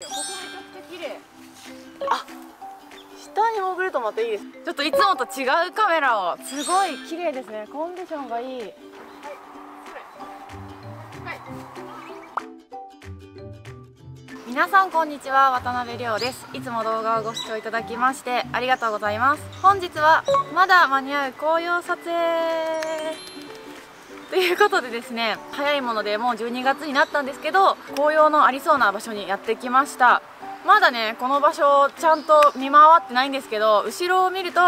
ここめちゃくちゃ綺麗。あ下に潜るとまたいいです。ちょっといつもと違うカメラを。すごい綺麗ですね。コンディションがいい。はい。皆さんこんにちは。渡辺亮です。いつも動画をご視聴いただきましてありがとうございます。本日はまだ間に合う紅葉撮影ということでですね早いものでもう12月になったんですけど紅葉のありそうな場所にやってきました。まだねこの場所ちゃんと見回ってないんですけど後ろを見ると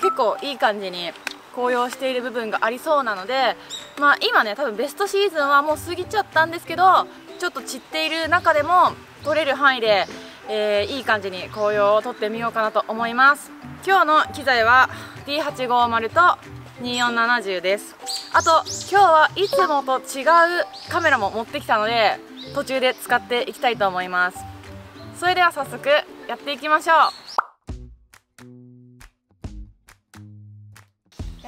結構いい感じに紅葉している部分がありそうなのでまあ今ね多分ベストシーズンはもう過ぎちゃったんですけどちょっと散っている中でも撮れる範囲で、えー、いい感じに紅葉を撮ってみようかなと思います。今日の機材は D850 と2470です。あと今日はいつもと違うカメラも持ってきたので途中で使っていきたいと思います。それでは早速やっていきましょ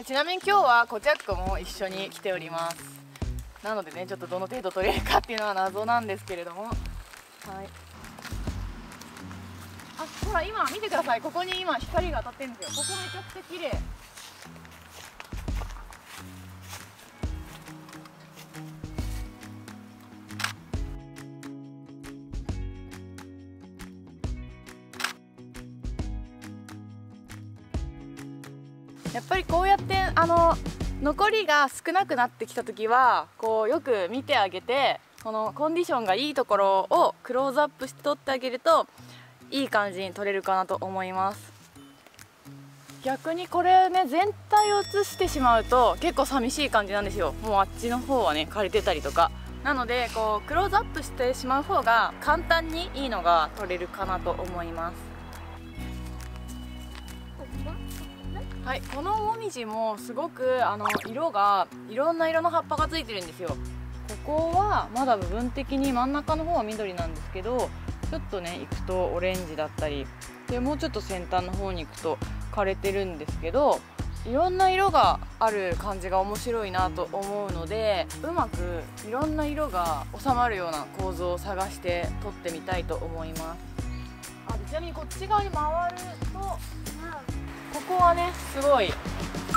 う。ちなみに今日はコチャックも一緒に来ております。なのでねちょっとどの程度撮れるかっていうのは謎なんですけれども。はい。あほら今見てください。ここに今光が当たってるんですよ。ここめちゃくちゃ綺麗。やっぱりこうやってあの残りが少なくなってきた時はこうよく見てあげてこのコンディションがいいところをクローズアップして撮ってあげるといい感じに撮れるかなと思います。逆にこれね全体を映してしまうと結構寂しい感じなんですよ。もうあっちの方はね枯れてたりとか。なのでこうクローズアップしてしまう方が簡単にいいのが撮れるかなと思います。はいこのもみじもすごくあの色がいろんな色の葉っぱがついてるんですよ。ここはまだ部分的に真ん中の方は緑なんですけどちょっとね行くとオレンジだったりでもうちょっと先端の方に行くと枯れてるんですけどいろんな色がある感じが面白いなと思うのでうまくいろんな色が収まるような構造を探して撮ってみたいと思います。ちなみにこっち側に回るとここはねすごい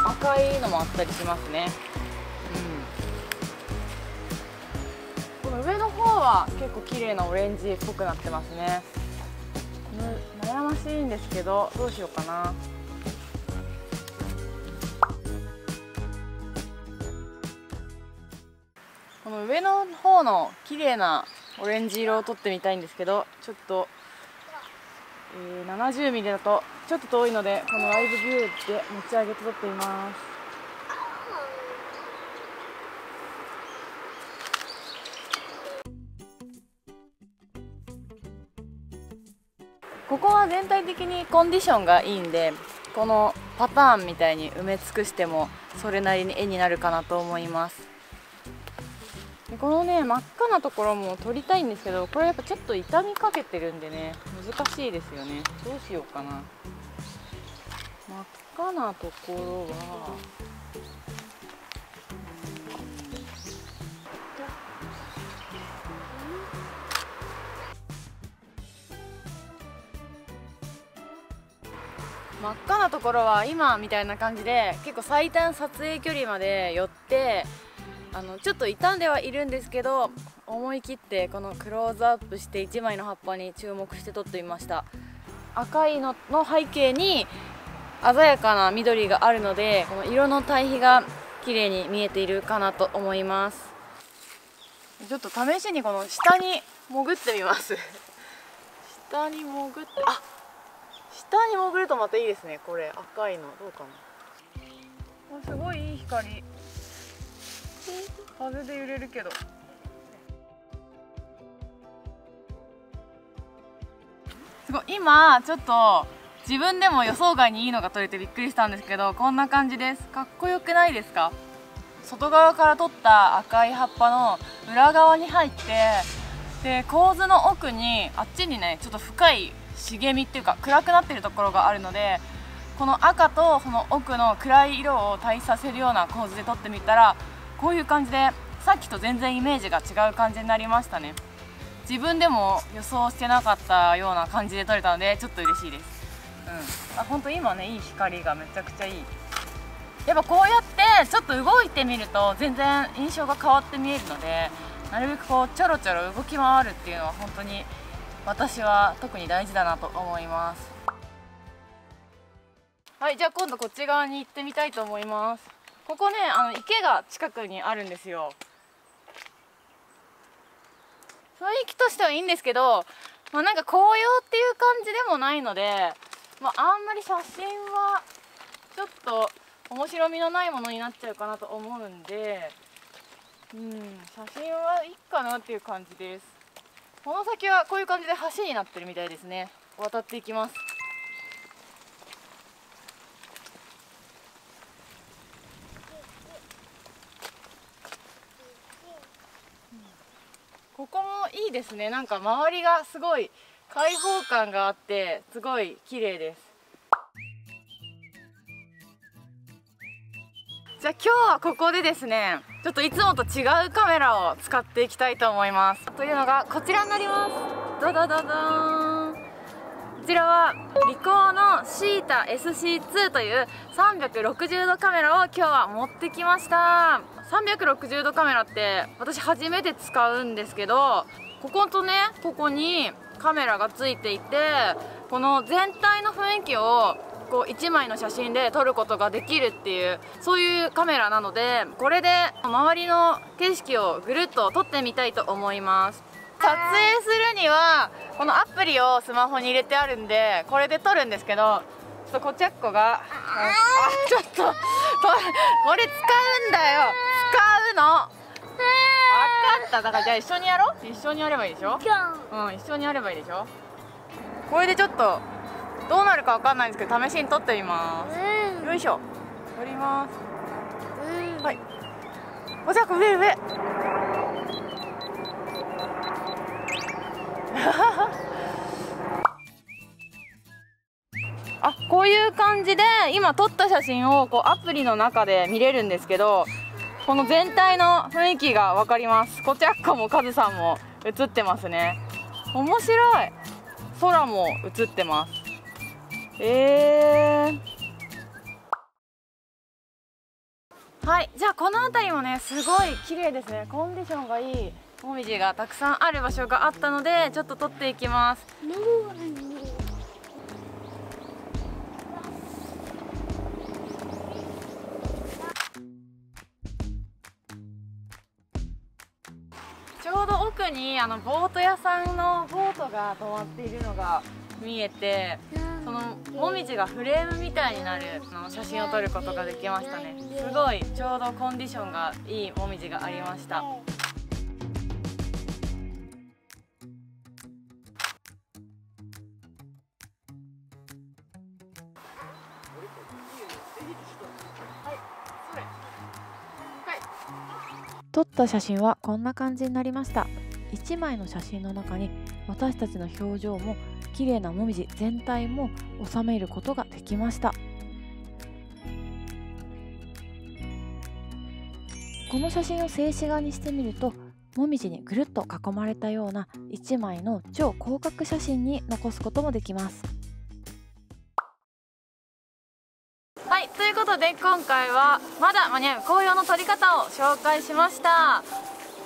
赤いのもあったりしますね、うん、この上の方は結構綺麗なオレンジっぽくなってますね。悩ましいんですけどどうしようかな。この上の方の綺麗なオレンジ色を撮ってみたいんですけどちょっとえー、70ミリだとちょっと遠いのでこのライブビューで持ち上げて撮っています。ここは全体的にコンディションがいいんでこのパターンみたいに埋め尽くしてもそれなりに絵になるかなと思います。このね真っ赤なところも撮りたいんですけどこれやっぱちょっと傷みかけてるんでね難しいですよね。どうしようかな。真っ赤なところは真っ赤なところは今みたいな感じで結構最短撮影距離まで寄ってあのちょっと傷んではいるんですけど思い切ってこのクローズアップして1枚の葉っぱに注目して撮ってみました。赤いのの背景に鮮やかな緑があるのでこの色の対比が綺麗に見えているかなと思います。ちょっと試しにこの下に潜ってみます。下に潜ってあ下に潜るとまたいいですね。これ赤いの。どうかな。すごいいい光風で揺れるけど。すごい。今ちょっと自分でも予想外にいいのが撮れてびっくりしたんですけどこんな感じです。かっこよくないですか？外側から撮った赤い葉っぱの裏側に入ってで構図の奥にあっちにねちょっと深い茂みっていうか暗くなってるところがあるのでこの赤とその奥の暗い色を対比させるような構図で撮ってみたらこういう感じでさっきと全然イメージが違う感じになりましたね。自分でも予想してなかったような感じで撮れたのでちょっと嬉しいです。うん。あ本当今ねいい光がめちゃくちゃいい。やっぱこうやってちょっと動いてみると全然印象が変わって見えるのでなるべくこうちょろちょろ動き回るっていうのは本当に私は特に大事だなと思います。はいじゃあ今度こっち側に行ってみたいと思いますここねあの池が近くにあるんですよ。雰囲気としてはいいんですけど、まあ、なんか紅葉っていう感じでもないので、まあ、あんまり写真はちょっと面白みのないものになっちゃうかなと思うんでうん写真はいいかなっていう感じです。この先はこういう感じで橋になってるみたいですね。渡っていきますここもですね。なんか周りがすごい開放感があってすごい綺麗です。じゃあ今日はここでですねちょっといつもと違うカメラを使っていきたいと思います。というのがこちらになります。ドドドドーン。こちらはリコーのシータ SC2 という360度カメラを今日は持ってきました。360度カメラって私初めて使うんですけどこことねここにカメラがついていてこの全体の雰囲気をこう1枚の写真で撮ることができるっていうそういうカメラなのでこれで周りの景色をぐるっと撮ってみたいと思います。撮影するにはこのアプリをスマホに入れてあるんでこれで撮るんですけどちょっとこちゃっこがあちょっと これ使うんだよ。使うの。っただからじゃあ一緒にやろう。一緒にやればいいでしょ？うん一緒にやればいいでしょ？これでちょっとどうなるかわかんないんですけど試しに撮ってみます。よいしょ。撮ります。はい。おじゃこ上上。あこういう感じで今撮った写真をこうアプリの中で見れるんですけどこの全体の雰囲気が分かります。こちらっかもカズさんも映ってますね。面白い。空も映ってます。えー、はい。じゃあこの辺りもねすごい綺麗ですね。コンディションがいい。もみじがたくさんある場所があったのでちょっと撮っていきますにあのボート屋さんのボートが止まっているのが見えてそのもみじがフレームみたいになるの写真を撮ることができましたね。すごいちょうどコンディションがいいもみじがありました。撮った写真はこんな感じになりました。1枚の写真の中に私たちの表情も綺麗なもみじ全体も収めることができました。この写真を静止画にしてみるともみじにぐるっと囲まれたような1枚の超広角写真に残すこともできます。はいということで今回はまだ間に合う紅葉の撮り方を紹介しました、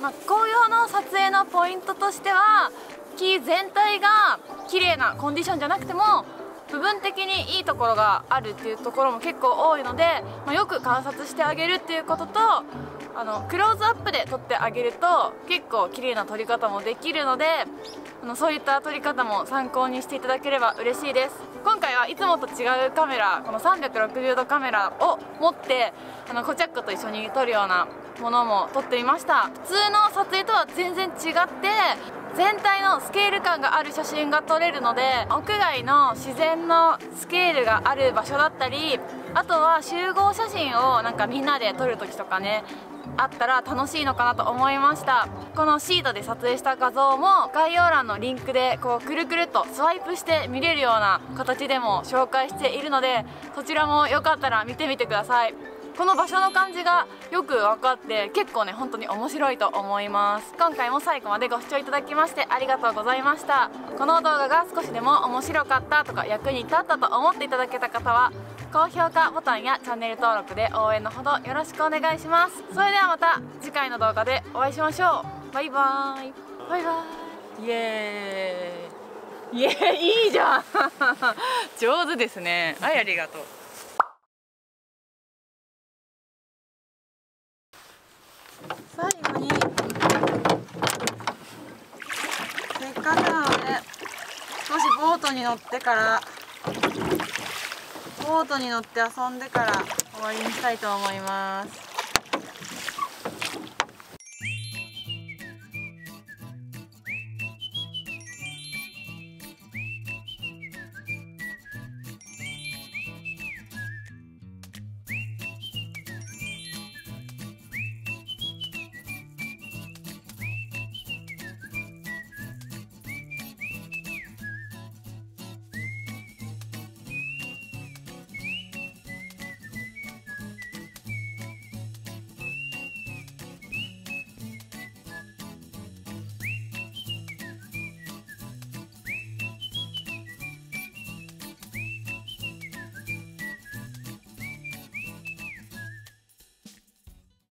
まあ、紅葉の撮影のポイントとしては木全体が綺麗なコンディションじゃなくても部分的にいいところがあるっていうところも結構多いので、まあ、よく観察してあげるっていうこととあのクローズアップで撮ってあげると結構綺麗な撮り方もできるのであのそういった撮り方も参考にしていただければ嬉しいです。今回はいつもと違うカメラこの360度カメラを持ってあのコチャックと一緒に撮るようなものも撮ってみました。普通の撮影とは全然違って全体のスケール感がある写真が撮れるので屋外の自然のスケールがある場所だったりあとは集合写真をなんかみんなで撮る時とかねあったら楽しいのかなと思いました。このシートで撮影した画像も概要欄のリンクでこうくるくるっとスワイプして見れるような形でも紹介しているのでそちらもよかったら見てみてください。この場所の感じがよく分かって結構ね本当に面白いと思います。今回も最後までご視聴いただきましてありがとうございました。この動画が少しでも面白かったとか役に立ったと思っていただけた方は高評価ボタンやチャンネル登録で応援のほどよろしくお願いします。それではまた次回の動画でお会いしましょう。バイバーイ。バイバーイ。イエーイ。イエーイ。いいじゃん。上手ですね。はいありがとう最後に。せっかくなので少しボートに乗ってからボートに乗って遊んでから終わりにしたいと思います。